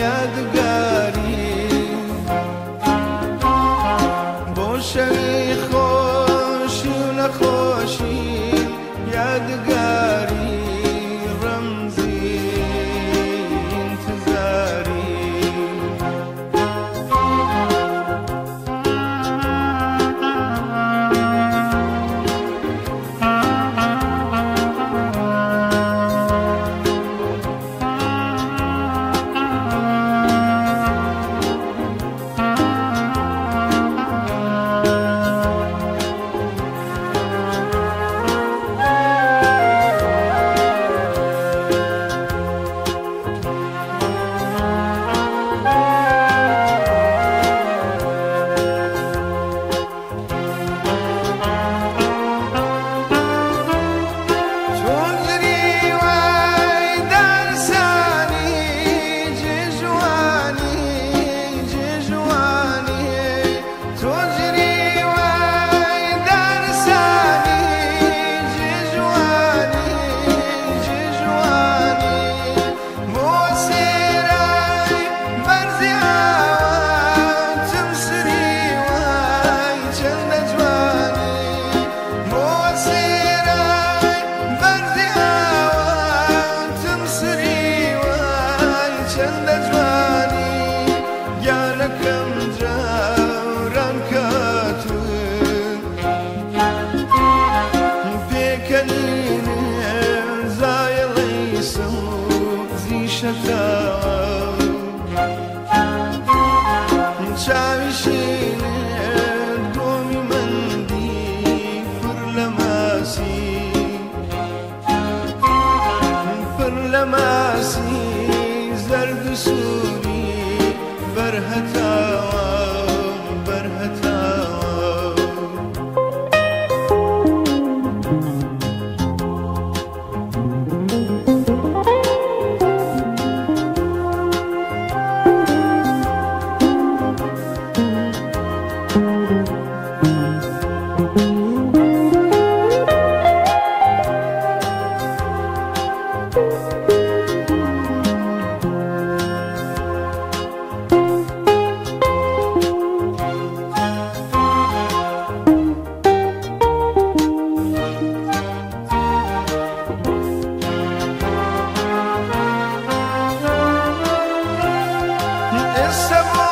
Yadgarim. لما السبوع